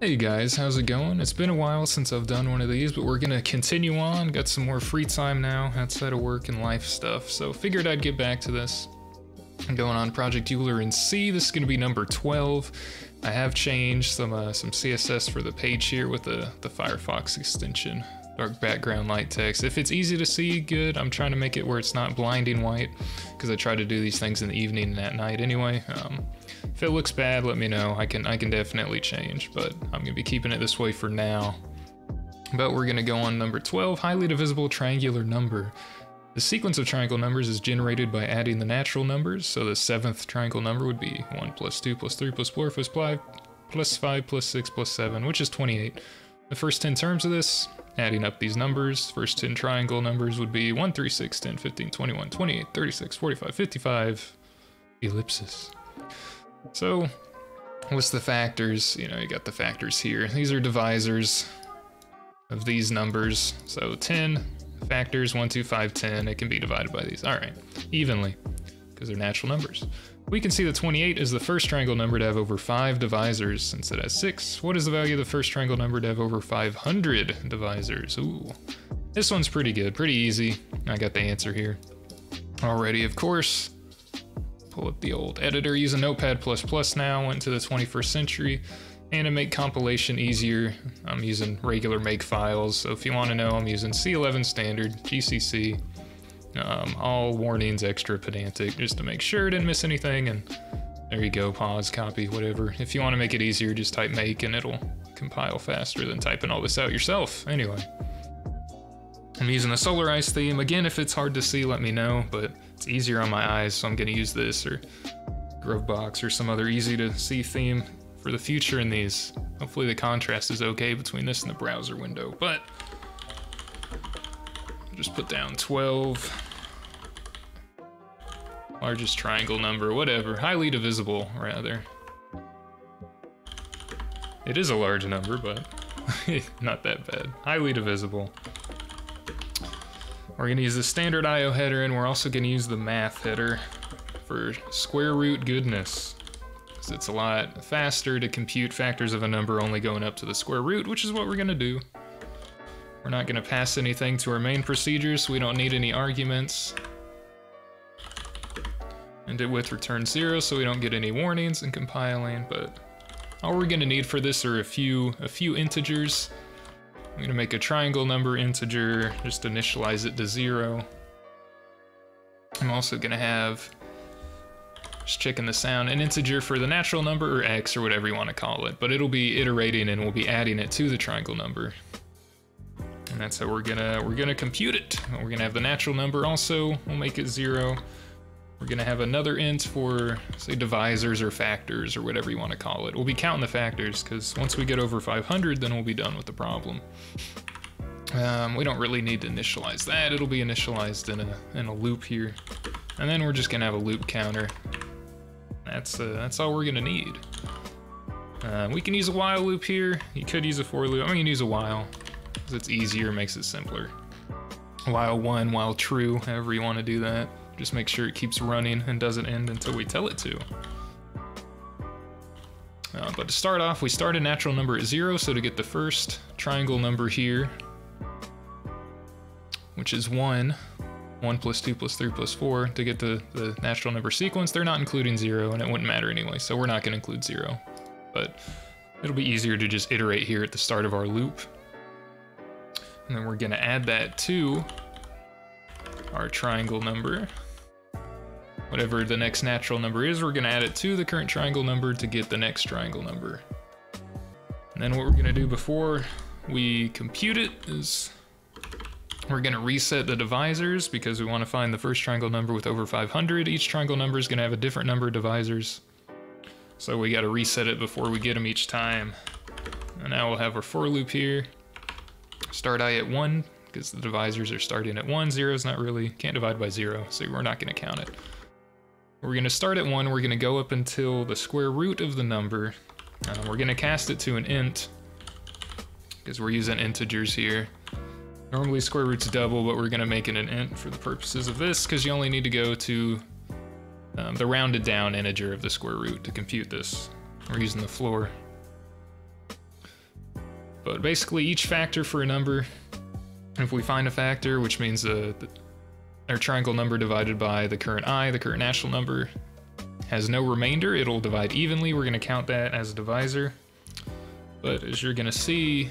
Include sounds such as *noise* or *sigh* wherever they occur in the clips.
Hey guys, how's it going? It's been a while since I've done one of these, but we're gonna continue on. Got some more free time now outside of work and life stuff, so figured I'd get back to this. I'm going on Project Euler in C. This is gonna be number 12. I have changed some uh, some CSS for the page here with the, the Firefox extension. Dark background light text. If it's easy to see, good. I'm trying to make it where it's not blinding white because I try to do these things in the evening and at night anyway. Um, if it looks bad, let me know. I can I can definitely change, but I'm gonna be keeping it this way for now. But we're gonna go on number 12, highly divisible triangular number. The sequence of triangle numbers is generated by adding the natural numbers, so the seventh triangle number would be 1 plus 2 plus 3 plus 4 plus 5 plus 5 plus 6 plus 7, which is 28. The first 10 terms of this, adding up these numbers, first 10 triangle numbers would be 1, 3, 6, 10, 15, 21, 28, 36, 45, 55, ellipsis. So, what's the factors? You know, you got the factors here. These are divisors of these numbers. So 10 factors, 1, 2, 5, 10, it can be divided by these. All right, evenly, because they're natural numbers. We can see that 28 is the first triangle number to have over 5 divisors, since it has 6. What is the value of the first triangle number to have over 500 divisors? Ooh, this one's pretty good, pretty easy. I got the answer here already, of course. Pull up the old editor, use using Notepad++ now, went to the 21st century. And to make compilation easier, I'm using regular make files. So if you want to know, I'm using C11 standard, GCC. Um, all warnings extra pedantic just to make sure I didn't miss anything. And there you go, pause, copy, whatever. If you want to make it easier, just type make and it'll compile faster than typing all this out yourself. Anyway. I'm using the Solarize theme. Again, if it's hard to see, let me know, but it's easier on my eyes, so I'm gonna use this or Gruvbox or some other easy to see theme for the future in these. Hopefully the contrast is okay between this and the browser window, but just put down 12. Largest triangle number, whatever. Highly divisible, rather. It is a large number, but *laughs* not that bad. Highly divisible. We're gonna use the standard IO header and we're also gonna use the math header for square root goodness. Because it's a lot faster to compute factors of a number only going up to the square root, which is what we're gonna do. We're not gonna pass anything to our main procedure, so we don't need any arguments. And it with return zero, so we don't get any warnings in compiling, but all we're gonna need for this are a few a few integers. I'm gonna make a triangle number integer, just initialize it to zero. I'm also gonna have, just checking the sound, an integer for the natural number or x or whatever you wanna call it, but it'll be iterating and we'll be adding it to the triangle number. And that's how we're gonna, we're gonna compute it. We're gonna have the natural number also, we'll make it zero. We're gonna have another int for, say, divisors or factors or whatever you want to call it. We'll be counting the factors because once we get over 500, then we'll be done with the problem. Um, we don't really need to initialize that. It'll be initialized in a in a loop here, and then we're just gonna have a loop counter. That's uh, that's all we're gonna need. Uh, we can use a while loop here. You could use a for loop. I'm gonna use a while because it's easier, makes it simpler. While one, while true, however you want to do that. Just make sure it keeps running and doesn't end until we tell it to. Uh, but to start off, we start a natural number at zero, so to get the first triangle number here, which is one, one plus two plus three plus four, to get the, the natural number sequence, they're not including zero, and it wouldn't matter anyway, so we're not gonna include zero. But it'll be easier to just iterate here at the start of our loop. And then we're gonna add that to our triangle number. Whatever the next natural number is, we're gonna add it to the current triangle number to get the next triangle number. And then what we're gonna do before we compute it is we're gonna reset the divisors because we wanna find the first triangle number with over 500. Each triangle number is gonna have a different number of divisors. So we gotta reset it before we get them each time. And now we'll have our for loop here. Start i at one, because the divisors are starting at one. Zero is not really, can't divide by zero, so we're not gonna count it. We're going to start at 1, we're going to go up until the square root of the number. Uh, we're going to cast it to an int, because we're using integers here. Normally square root's double, but we're going to make it an int for the purposes of this, because you only need to go to um, the rounded down integer of the square root to compute this. We're using the floor. But basically, each factor for a number, if we find a factor, which means uh, our triangle number divided by the current i, the current natural number, has no remainder, it'll divide evenly. We're going to count that as a divisor. But as you're going to see,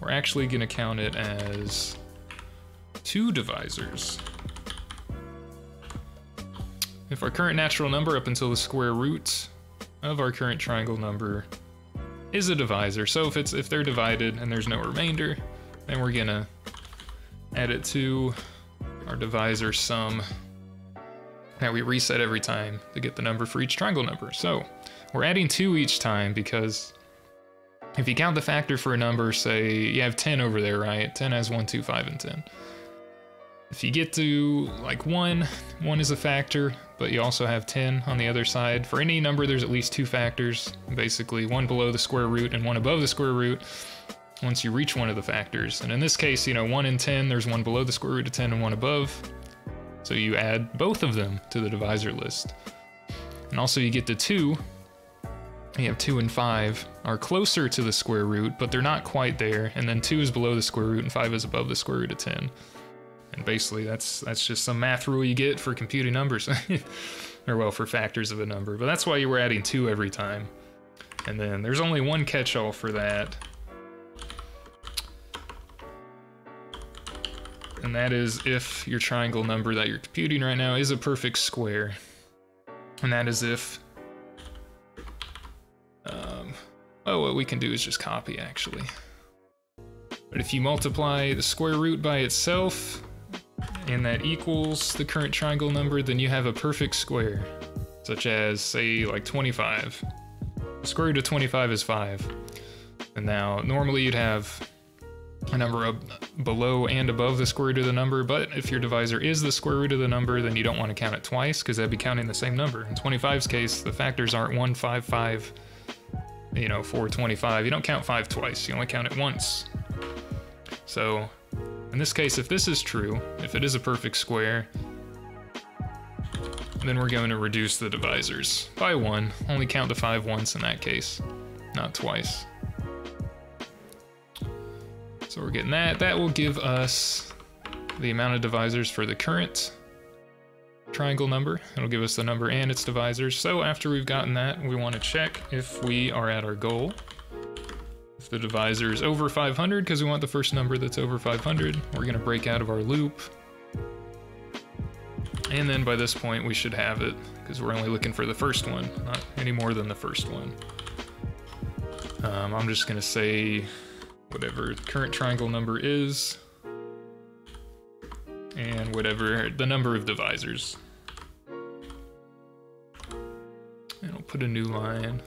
we're actually going to count it as two divisors. If our current natural number up until the square root of our current triangle number is a divisor, so if it's if they're divided and there's no remainder, then we're gonna add it to our divisor sum that we reset every time to get the number for each triangle number. So we're adding two each time because if you count the factor for a number, say you have 10 over there, right? 10 has 1, 2, 5, and 10. If you get to like 1, 1 is a factor, but you also have 10 on the other side. For any number, there's at least two factors, basically one below the square root and one above the square root once you reach one of the factors. And in this case, you know, 1 in 10, there's one below the square root of 10 and one above. So you add both of them to the divisor list. And also you get to 2, you have 2 and 5 are closer to the square root, but they're not quite there. And then 2 is below the square root and 5 is above the square root of 10. And basically, that's that's just some math rule you get for computing numbers, *laughs* or well, for factors of a number. But that's why you were adding two every time. And then there's only one catch-all for that. And that is if your triangle number that you're computing right now is a perfect square. And that is if... Um, oh, what we can do is just copy, actually. But if you multiply the square root by itself, and that equals the current triangle number, then you have a perfect square, such as, say, like 25. The square root of 25 is 5. And now, normally you'd have a number below and above the square root of the number, but if your divisor is the square root of the number, then you don't want to count it twice, because that'd be counting the same number. In 25's case, the factors aren't 1, 5, 5, you know, 4, 25. You don't count 5 twice, you only count it once. So in this case, if this is true, if it is a perfect square, then we're going to reduce the divisors by one. Only count to five once in that case, not twice. So we're getting that. That will give us the amount of divisors for the current triangle number. It'll give us the number and its divisors. So after we've gotten that, we want to check if we are at our goal. If the divisor is over 500, because we want the first number that's over 500, we're going to break out of our loop. And then by this point, we should have it, because we're only looking for the first one, not any more than the first one. Um, I'm just going to say whatever current triangle number is, and whatever the number of divisors. And I'll put a new line.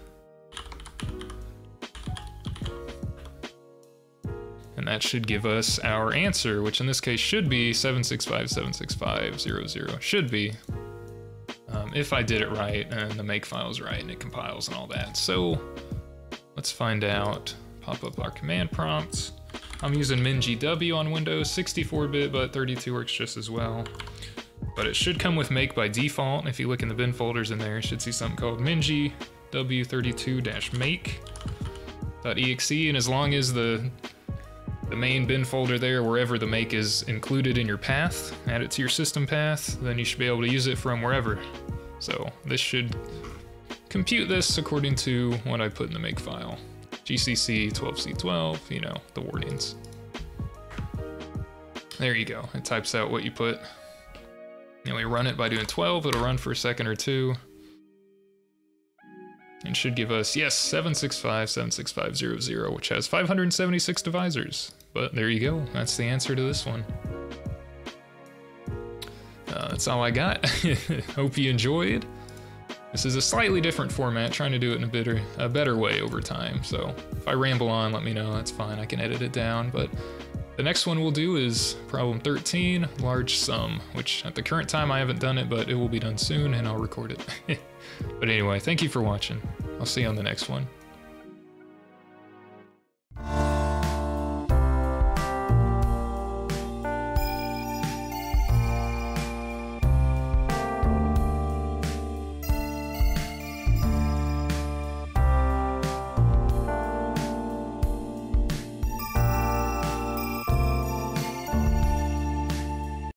and that should give us our answer, which in this case should be 7657650. Should be. Um, if I did it right and the make file's right and it compiles and all that. So let's find out. Pop up our command prompts. I'm using MinGW on Windows, 64-bit, but 32 works just as well. But it should come with make by default. If you look in the bin folders in there, you should see something called MinGW32-make.exe, and as long as the the main bin folder there, wherever the make is included in your path, add it to your system path, then you should be able to use it from wherever. So this should compute this according to what I put in the make file. GCC 12C12, you know, the warnings. There you go, it types out what you put. And we run it by doing 12, it'll run for a second or two. And should give us, yes, 765-76500, which has 576 divisors. But there you go, that's the answer to this one. Uh, that's all I got. *laughs* Hope you enjoyed. This is a slightly different format, trying to do it in a better, a better way over time. So if I ramble on, let me know, that's fine, I can edit it down. But the next one we'll do is problem 13, large sum, which at the current time I haven't done it, but it will be done soon and I'll record it. *laughs* but anyway, thank you for watching. I'll see you on the next one.